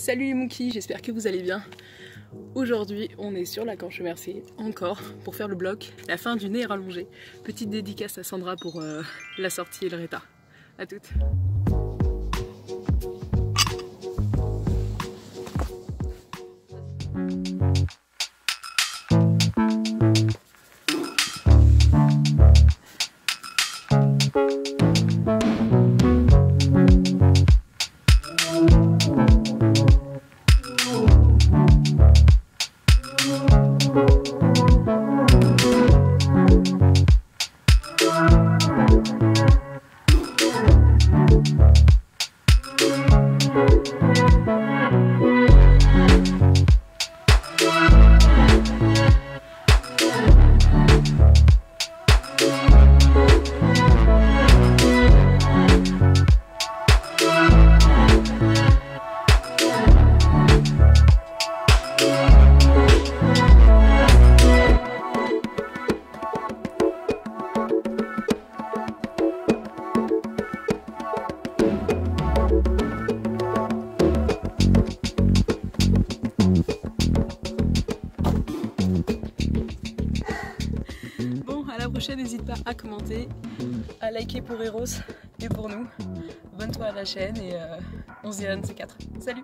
Salut les monkeys, j'espère que vous allez bien. Aujourd'hui, on est sur la Canche Mercier, encore, pour faire le bloc, la fin du nez rallongé. Petite dédicace à Sandra pour euh, la sortie et le réta. A toutes. Bon, à la prochaine, n'hésite pas à commenter, à liker pour Eros et pour nous. Abonne-toi à la chaîne et euh, on se dit à de ces quatre. Salut